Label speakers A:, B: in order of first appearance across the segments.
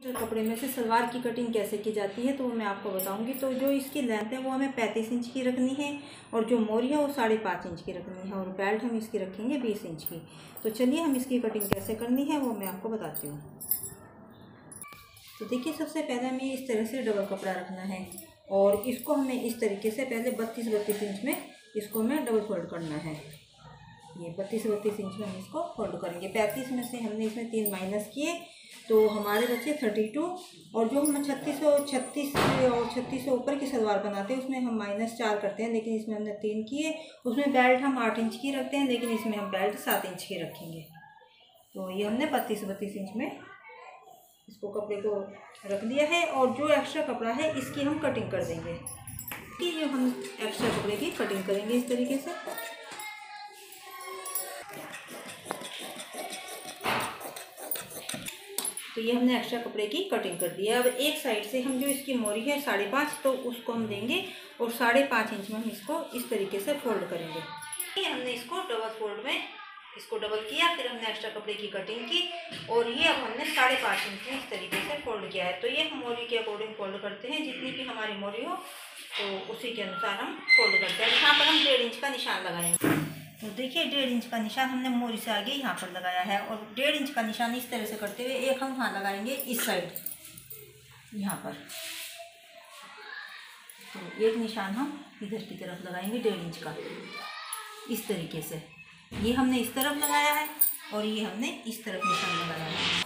A: जो कपड़े में से सलवार की कटिंग कैसे की जाती है तो वो मैं आपको बताऊँगी। तो जो इसकी लेंथ है, वो हमें पैंतीस इंच की रखनी है और जो मोरी है, वो साढ़े पाँच इंच की रखनी है और बेल्ट हम इसकी रखेंगे बीस इंच की। तो चलिए, हम इसकी कटिंग कैसे करनी है, वो मैं आपको बताती हूँ। तो देखिए, सबसे पहले हमें इस तरह से डबल कपड़ा रखना है और इसको हमें इस तरीके से पहले बत्तीस बत्तीस इंच में इसको हमें डबल फोल्ड करना है। ये बत्तीस बत्तीस इंच में हम इसको फोल्ड करेंगे। पैंतीस में से हमने इसमें तीन माइनस किए। तो हमारे बच्चे थर्टी टू और जो हम छत्तीस और छत्तीस और छत्तीस से ऊपर की सलवार बनाते हैं, उसमें हम माइनस चार करते हैं, लेकिन इसमें हमने तीन किए। उसमें बेल्ट हम आठ इंच की रखते हैं, लेकिन इसमें हम बेल्ट सात इंच की रखेंगे। तो ये हमने बत्तीस बत्तीस इंच में इसको कपड़े को रख दिया है और जो एक्स्ट्रा कपड़ा है, इसकी हम कटिंग कर देंगे। कि ये हम एक्स्ट्रा कपड़े की कटिंग करेंगे इस तरीके से। तो ये हमने एक्स्ट्रा कपड़े की कटिंग कर दी है। अब एक साइड से हम जो इसकी मोरी है, साढ़े पाँच तो उसको हम देंगे और साढ़े पाँच इंच में हम इसको इस तरीके से फोल्ड करेंगे। हमने इसको डबल फोल्ड में इसको डबल किया, फिर हमने एक्स्ट्रा कपड़े की कटिंग की और ये अब हमने साढ़े पाँच इंच में इस तरीके से फोल्ड किया है। तो ये हम मोरी के अकॉर्डिंग फोल्ड करते हैं, जितनी भी हमारी मोरी हो तो उसी के अनुसार हम फोल्ड करते हैं। यहाँ पर हम डेढ़ इंच का निशान लगाएँगे। तो देखिए, डेढ़ इंच का निशान हमने मोरी से आगे यहाँ पर लगाया है और डेढ़ इंच का निशान इस तरह से करते हुए एक हम वहाँ लगाएँगे इस साइड, यहाँ पर। तो एक निशान हम इधर की तरफ़ लगाएँगे डेढ़ इंच का, इस तरीके से। ये हमने इस तरफ़ लगाया है और ये हमने इस तरफ़ निशान लगाया है।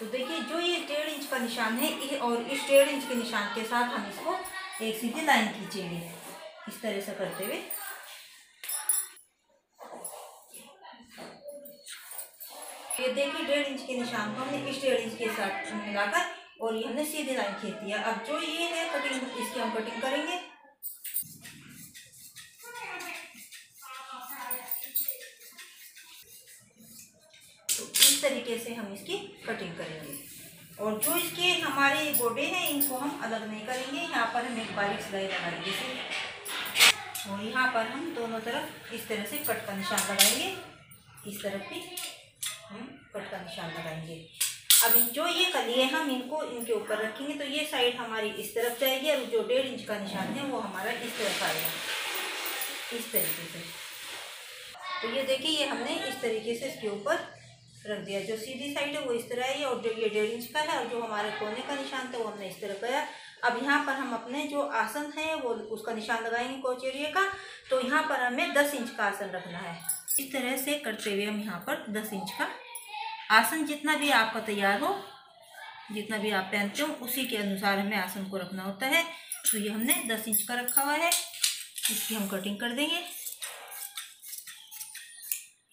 A: तो देखिए, जो ये डेढ़ इंच का निशान है और इस डेढ़ इंच के निशान के साथ हम इसको एक सीधी लाइन खींचेंगे, इस तरह से करते हुए। ये देखिए, डेढ़ इंच के निशान को हमने इस डेढ़ इंच के साथ मिलाकर और ये हमने सीधे लाइन खींच दिया। अब जो ये है कटिंग इसकी हम कटिंग करेंगे। तो इस तरीके से हम इसकी कटिंग करेंगे। और जो इसके हमारे गोडे हैं, इनको हम अलग नहीं करेंगे। यहाँ पर हम एक बारीक सिलाई लगाएँगे और यहाँ पर हम दोनों तरफ़ इस तरह से कट का निशान लगाएँगे। इस तरफ़ भी कट का निशान लगाएँगे। अब जो ये कलिए हम इनको, इनके ऊपर रखेंगे तो ये साइड हमारी इस तरफ़ जाएगी, और जो डेढ़ इंच का निशान है वो हमारा इस तरफ़ आएगा। इस तरीके से। तो ये देखिए, ये हमने इस तरीके से इसके ऊपर रख दिया। जो सीधी साइड है वो इस तरह है, और जो ये डेढ़ इंच का है, और जो हमारे कोने का निशान था वो हमने इस तरह किया अब यहाँ पर हम अपने जो आसन है, वो उसका निशान लगाएँगे कोचेरिए का। तो यहाँ पर हमें दस इंच का आसन रखना है। इस तरह से करते हुए हम यहाँ पर दस इंच का आसन जितना भी आपका तैयार हो, जितना भी आप पहनते हो, उसी के अनुसार हमें आसन को रखना होता है। तो ये हमने दस इंच का रखा हुआ है। इसकी हम कटिंग कर देंगे।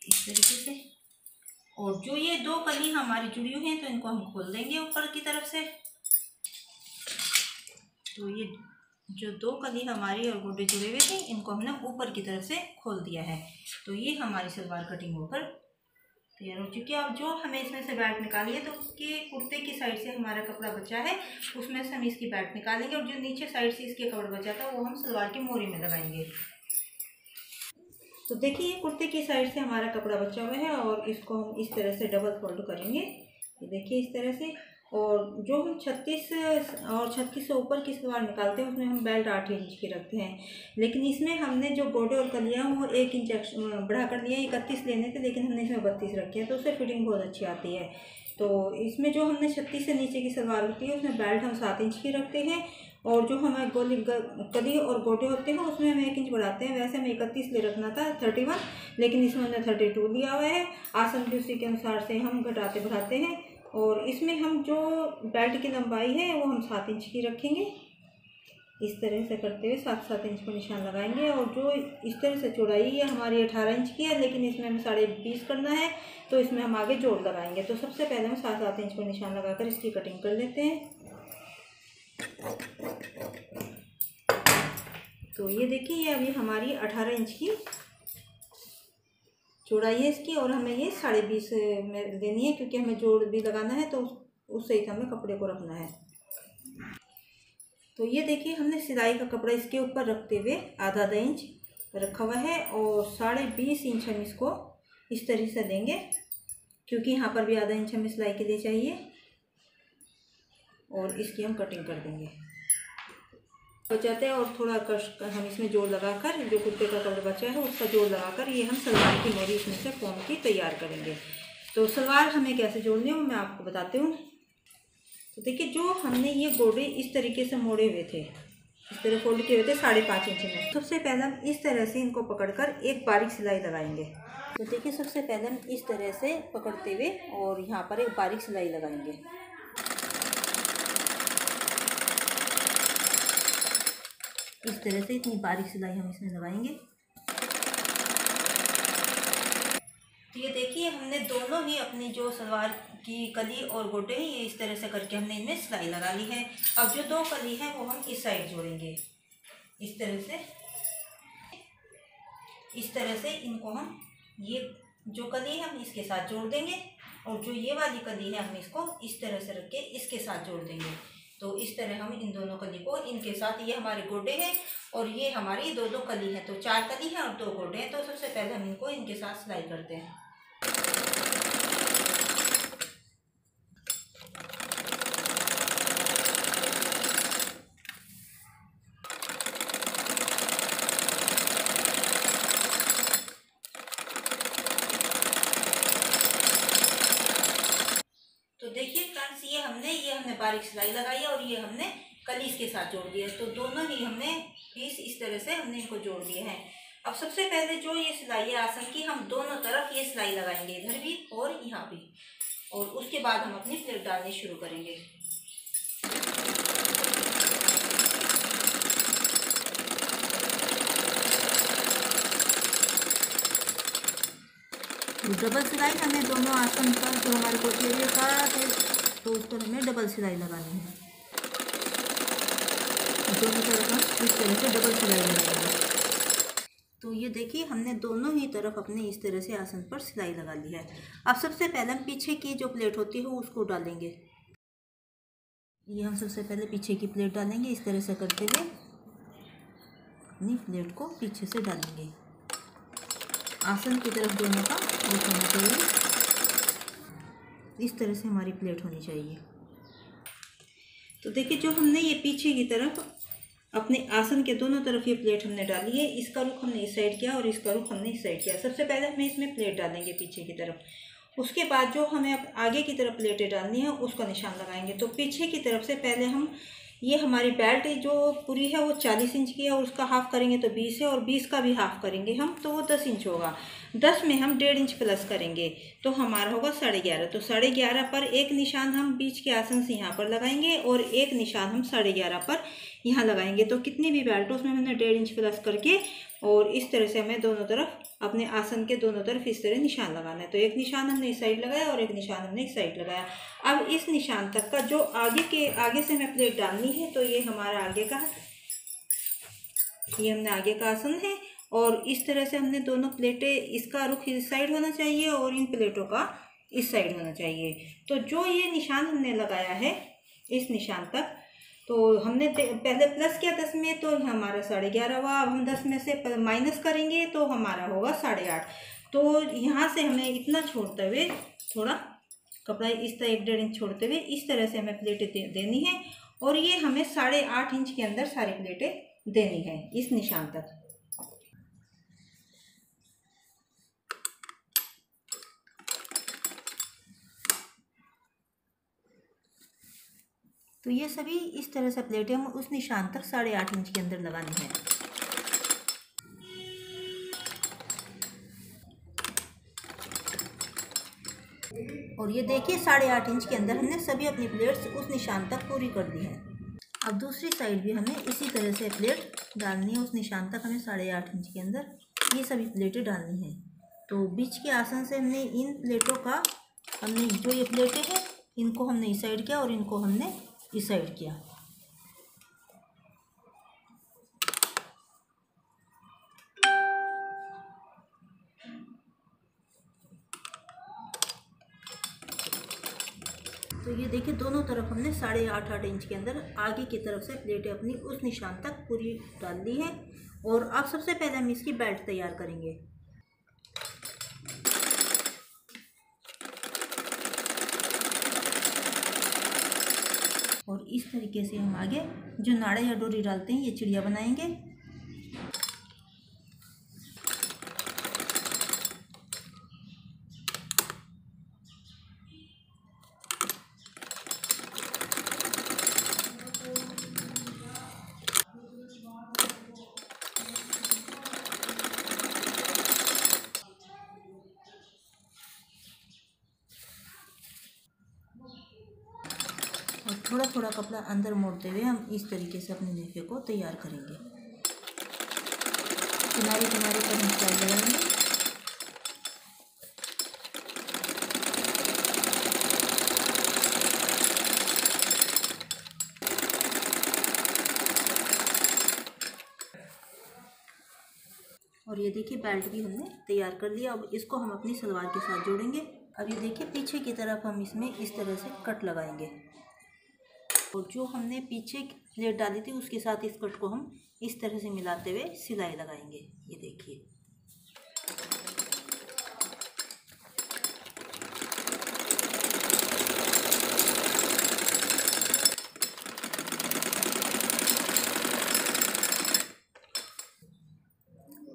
A: इस तरीके से। और जो ये दो कली हमारी जुड़ी हुई हैं तो इनको हम खोल देंगे ऊपर की तरफ़ से। तो ये जो दो कली हमारी और गोडे जुड़े हुए थे, इनको हमने ऊपर की तरफ़ से खोल दिया है। तो ये हमारी सलवार कटिंग होकर तैयार हो चुकी है। अब जो हमें इसमें से बैट निकाली है तो उसके कुर्ते की साइड से हमारा कपड़ा बचा है। उसमें से हम इसकी बैट निकालेंगे और जो नीचे साइड से इसके कपड़ा बचा था, वो हम सलवार की मोरी में लगाएँगे। तो देखिए कुर्ते की साइड से हमारा कपड़ा बचा हुआ है और इसको हम इस तरह से डबल फोल्ड करेंगे। देखिए, इस तरह से और जो हम छत्तीस और छत्तीस से ऊपर की सलवार निकालते हैं, उसमें हम बेल्ट आठ इंच की रखते हैं। लेकिन इसमें हमने जो गोडे और कलियाँ वो एक इंच बढ़ा कर लिए, इकतीस लेने थे, लेकिन हमने इसमें बत्तीस रखे हैं तो उससे फिटिंग बहुत अच्छी आती है। तो इसमें जो हमने छत्तीस से नीचे की सलवार होती है, उसमें बेल्ट हम सात इंच की रखते हैं, और जो हमें गोली कली और गोटे होते हैं, उसमें हम एक इंच बढ़ाते हैं। वैसे हमें इकतीस ले रखना था, थर्टी वन, लेकिन इसमें हमने थर्टी टू लिया हुआ है। आसन भी उसी के अनुसार से हम घटाते बढ़ाते हैं। और इसमें हम जो बेल्ट की लंबाई है, वो हम सात इंच की रखेंगे। इस तरह से करते हुए सात सात इंच का निशान लगाएँगे और जो इस तरह से चौड़ाई है, हमारी अठारह इंच की है, लेकिन इसमें हमें साढ़े बीस करना है तो इसमें हम आगे जोड़ लगाएँगे। तो सबसे पहले हम सात सात इंच का निशान लगाकर इसकी कटिंग कर लेते हैं। तो ये देखिए, ये अभी हमारी अठारह इंच की चौड़ाई है इसकी और हमें ये साढ़े बीस में देनी है क्योंकि हमें जोड़ भी लगाना है तो उस सही हमें कपड़े को रखना है। तो ये देखिए हमने सिलाई का कपड़ा इसके ऊपर रखते हुए आधा आधा इंच रखा हुआ है और साढ़े बीस इंच हम इसको इस तरह से देंगे क्योंकि यहाँ पर भी आधा इंच हमें सिलाई के लिए चाहिए और इसकी हम कटिंग कर देंगे। बचाते हैं और थोड़ा कश, हम इसमें जोड़ लगाकर, जो कुर्ते का कपड़ा बचा है, उसका जोड़ लगाकर ये हम सलवार की मोड़ी इसमें से फॉर्म की तैयार करेंगे। तो सलवार हमें कैसे जोड़नी है मैं आपको बताती हूँ। तो देखिए, जो हमने ये गोडे इस तरीके से मोड़े हुए थे, इस तरह फोल्ड किए हुए थे साढ़े पाँच इंच में। सबसे पहले हम इस तरह से इनको पकड़कर एक बारीक सिलाई लगाएँगे। तो देखिए, सबसे पहले हम इस तरह से पकड़ते हुए और यहाँ पर एक बारीक सिलाई लगाएँगे। इस तरह से इतनी बारीक सिलाई हम इसमें लगाएँगे। तो ये देखिए, हमने दोनों ही अपनी जो सलवार की कली और गोटे हैं, ये इस तरह से करके हमने इनमें सिलाई लगा ली है। अब जो दो कली है, वो हम इस साइड जोड़ेंगे। इस तरह से, इस तरह से इनको हम ये जो कली है, हम इसके साथ जोड़ देंगे और जो ये वाली कली है, हम इसको इस तरह से रख के इसके साथ जोड़ देंगे। तो इस तरह हम इन दोनों कली को, इनके साथ ये हमारे गोडे हैं और ये हमारी दो दो कली हैं। तो चार कली हैं और दो गोडे हैं। तो सबसे पहले हम इनको इनके साथ सिलाई करते हैं बारीक सिलाई लगाई है और ये हमने कलीस के साथ जोड़ दिया तो दोनों ही हमने पीस इस तरह से हमने इनको जोड़ दिए हैं। अब सबसे पहले जो ये सिलाई है, आसन की, हम दोनों तरफ़ ये सिलाई लगाएँगे, इधर भी और यहाँ भी। और उसके बाद हम अपनी प्लेट डालनी शुरू करेंगे। डबल सिलाई हमें दोनों आसन पर जो हमारे कोटिया का तो उस पर हमें डबल सिलाई लगानी है। दोनों तरफ़ हम इस तरह से डबल सिलाई लगाएँगे तो ये देखिए, हमने दोनों ही तरफ़ अपने इस तरह से आसन पर सिलाई लगा ली है। अब सबसे पहले हम पीछे की जो प्लेट होती है उसको डालेंगे। ये हम सबसे पहले पीछे की प्लेट डालेंगे, इस तरह से करते हुए अपनी प्लेट को पीछे से डालेंगे। आसन की तरफ़ दोनों का होना चाहिए। इस तरह से हमारी प्लेट होनी चाहिए। तो देखिए, जो हमने ये पीछे की तरफ़ अपने आसन के दोनों तरफ़ ये प्लेट हमने डाली है। इसका रुख हमने इस साइड किया और इसका रुख हमने इस साइड किया। सबसे पहले हमें इसमें प्लेट डालेंगे पीछे की तरफ़। उसके बाद जो हमें आगे की तरफ़ प्लेटें डालनी है, उसका निशान लगाएँगे। तो पीछे की तरफ़ से पहले हम ये हमारी बेल्ट जो पूरी है वो चालीस इंच की है और उसका हाफ़ करेंगे तो बीस है और बीस का भी हाफ़ करेंगे हम तो वो दस इंच होगा। दस में हम डेढ़ इंच प्लस करेंगे तो हमारा होगा साढ़े ग्यारह। तो साढ़े ग्यारह पर एक निशान हम बीच के आसन से यहाँ पर लगाएँगे और एक निशान हम साढ़े ग्यारह पर यहाँ लगाएँगे। तो कितनी भी बेल्ट उसमें हमने डेढ़ इंच प्लस करके और इस तरह से हमें दोनों तरफ़ अपने आसन के दोनों तरफ़ इस तरह निशान लगाना है। तो एक निशान हमने इस साइड लगाया और एक निशान हमने इस साइड लगाया। अब इस निशान तक का जो आगे के, आगे से हमें प्लेट डालनी है तो ये हमारा आगे का ये हमने आगे का आसन है और इस तरह से हमने दोनों प्लेटें, इसका रुख इस साइड होना चाहिए और इन प्लेटों का इस साइड होना चाहिए। तो जो ये निशान हमने लगाया है, इस निशान तक तो हमने पहले प्लस किया दस में तो हमारा साढ़े ग्यारह हुआ। अब हम दस में से माइनस करेंगे तो हमारा होगा साढ़े आठ। तो यहाँ से हमें इतना छोड़ते हुए थोड़ा कपड़ा इस तरह एक डेढ़ इंच छोड़ते हुए इस तरह से हमें प्लेटें दे, देनी है। और ये हमें साढ़े आठ इंच के अंदर सारी प्लेटें देनी है इस निशान तक। तो ये सभी इस तरह से प्लेटें हम उस निशान तक साढ़े आठ इंच के अंदर लगानी है। और ये देखिए, साढ़े आठ इंच के अंदर हमने सभी अपनी प्लेट्स उस निशान तक पूरी कर दी है। अब दूसरी साइड भी हमें इसी तरह से प्लेट डालनी है, उस निशान तक हमें साढ़े आठ इंच के अंदर ये सभी प्लेटें डालनी है। तो बीच के आसन से हमने इन प्लेटों का, हमने जो ये प्लेटें हैं, इनको हमने इस साइड किया और इनको हमने साइड किया। तो ये देखिए, दोनों तरफ़ हमने साढ़े आठ आठ इंच के अंदर आगे की तरफ़ से प्लेटें अपनी उस निशान तक पूरी डाल दी है। और अब सबसे पहले हम इसकी बेल्ट तैयार करेंगे। और इस तरीके से हम आगे जो नाड़े या डोरी डालते हैं, ये चिड़िया बनाएँगे और थोड़ा थोड़ा कपड़ा अंदर मोड़ते हुए हम इस तरीके से अपने नेफे को तैयार करेंगे। किनारे किनारे पर हम लगाएँगे? और ये देखिए, बेल्ट भी हमने तैयार कर लिया। अब इसको हम अपनी सलवार के साथ जोड़ेंगे। अब ये देखिए, पीछे की तरफ़ हम इसमें इस तरह से कट लगाएँगे। और जो हमने पीछे प्लेट डाली थी, उसके साथ इस कट को हम इस तरह से मिलाते हुए सिलाई लगाएँगे। ये देखिए।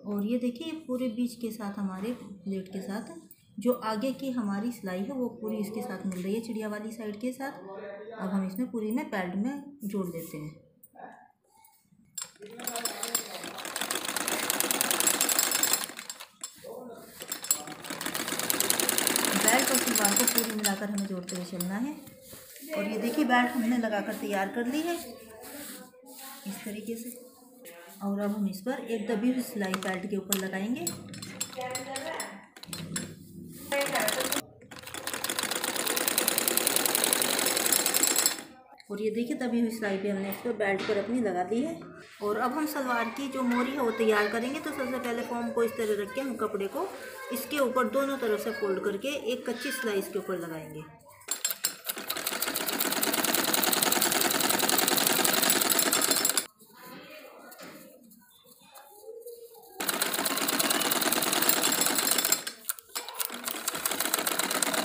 A: और ये देखिए पूरे बीच के साथ, हमारे प्लेट के साथ जो आगे की हमारी सिलाई है, वो पूरी इसके साथ मिल रही है चिड़िया वाली साइड के साथ। अब हम इसमें पूरी में पैड में जोड़ देते हैं। बेल्ट और सलवार को पूरी मिलाकर हमें जोड़ते हुए चलना है। और ये देखिए बेल्ट हमने लगाकर तैयार कर ली है। इस तरीके से। और अब हम इस पर एक दबी हुई सिलाई पैड के ऊपर लगाएँगे और ये देखिए, तभी हुई सिलाई पे हमने इस पर बेल्ट पर अपनी लगा दी है। और अब हम सलवार की जो मोरी है, वो तैयार करेंगे। तो सबसे पहले फॉर्म को इस तरह रख के हम कपड़े को इसके ऊपर दोनों तरफ़ से फोल्ड करके एक कच्ची सिलाई इसके ऊपर लगाएँगे।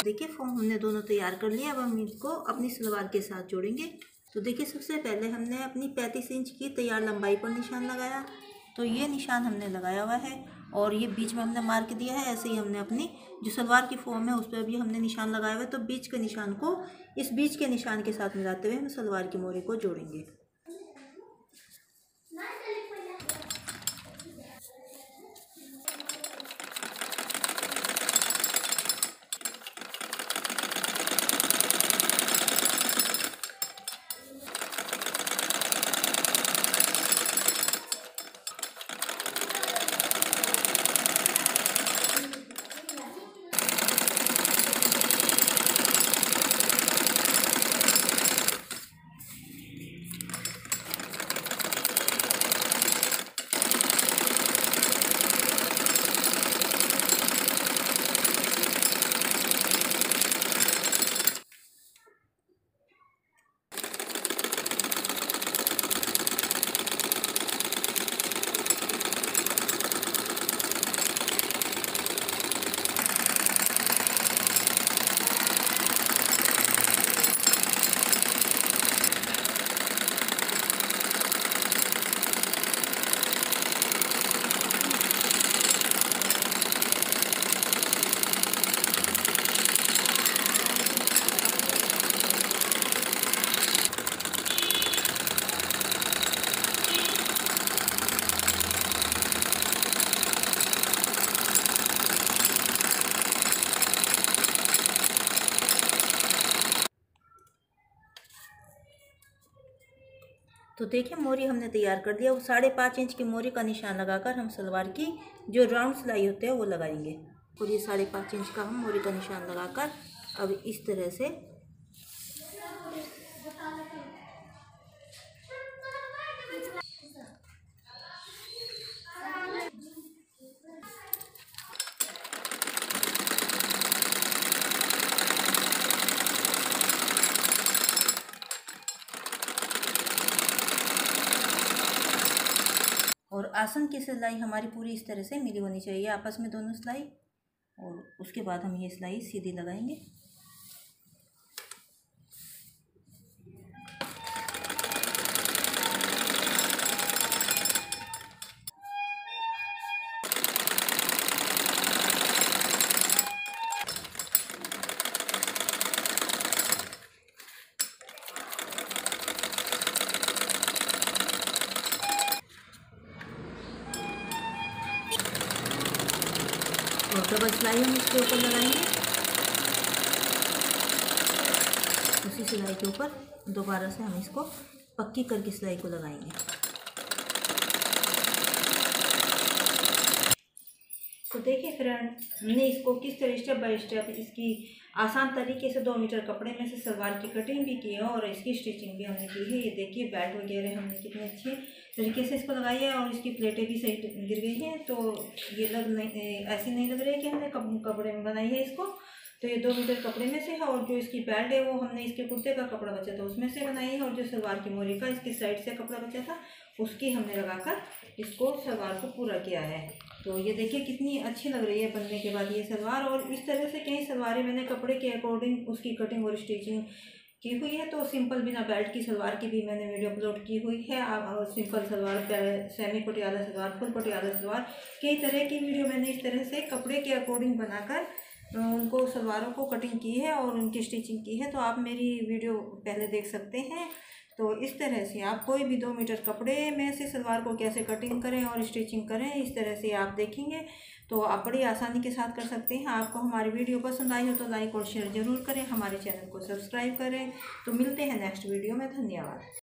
A: देखिए फॉर्म हमने दोनों तैयार कर लिया अब हम इसको अपनी सलवार के साथ जोड़ेंगे। तो देखिए, सबसे पहले हमने अपनी पैंतीस इंच की तैयार लंबाई पर निशान लगाया। तो ये निशान हमने लगाया हुआ है और ये बीच में हमने मार्क दिया है, ऐसे ही हमने अपनी जो सलवार की फॉर्म है, उस पर भी हमने निशान लगाया हुआ है। तो बीच के निशान को, इस बीच के निशान के साथ मिलाते हुए हम सलवार की मोरी को जोड़ेंगे। तो देखिए, मोरी हमने तैयार कर दिया वो साढ़े पाँच इंच की मोरी का निशान लगाकर हम सलवार की जो राउंड सिलाई होते हैं, वो लगाएँगे। और ये साढ़े पाँच इंच का हम मोरी का निशान लगाकर अब इस तरह से और आसन की सिलाई हमारी पूरी इस तरह से मिली होनी चाहिए, आपस में दोनों सिलाई और उसके बाद हम ये सिलाई सीधी लगाएँगे। सिलाई हम इसके ऊपर लगाएँगे। उसी सिलाई के ऊपर दोबारा से हम इसको पक्की करके सिलाई को लगाएँगे। तो देखिए फ्रेंड हमने इसको किस तरह स्टेप बाय स्टेप इसकी आसान तरीके से दो मीटर कपड़े में से सलवार की कटिंग भी की है और इसकी स्टिचिंग भी हमने की है। ये देखिए बेल्ट वगैरह हमने कितने अच्छे तरीके से इसको लगाई है और इसकी प्लेटें भी सही गिर गई हैं तो ये लग नहीं ऐसी नहीं लग रही कि हमने कपड़े में बनाई है इसको। तो ये दो मीटर कपड़े में से है और जो इसकी बेल्ट है वो हमने इसके कुर्ते का कपड़ा बचा था, उसमें से बनाई है और जो सलवार की मोरी का इसकी साइड से कपड़ा बचा था, उसकी हमने लगाकर इसको सलवार को पूरा किया है। तो ये देखिए कितनी अच्छी लग रही है बनने के बाद ये सलवार और इस तरह से कई सलवारें मैंने कपड़े के अकॉर्डिंग उसकी कटिंग और स्टिचिंग की हुई है तो सिंपल बिना बेल्ट की सलवार की भी मैंने वीडियो अपलोड की हुई है। आप simple salwar semi Patiala salwar, full Patiala salwar कई तरह की वीडियो मैंने इस तरह से कपड़े के अकॉर्डिंग बनाकर उनको, सलवारों को कटिंग की है और उनकी स्टिचिंग की है। तो आप मेरी वीडियो पहले देख सकते हैं। तो इस तरह से आप कोई भी दो मीटर कपड़े में से सलवार को कैसे कटिंग करें और स्टिचिंग करें, इस तरह से आप देखेंगे। तो आप बड़ी आसानी के साथ कर सकते हैं। आपको हमारी वीडियो पसंद आई हो तो लाइक और शेयर ज़रूर करें। हमारे चैनल को सब्सक्राइब करें। तो मिलते हैं नेक्स्ट वीडियो में। धन्यवाद।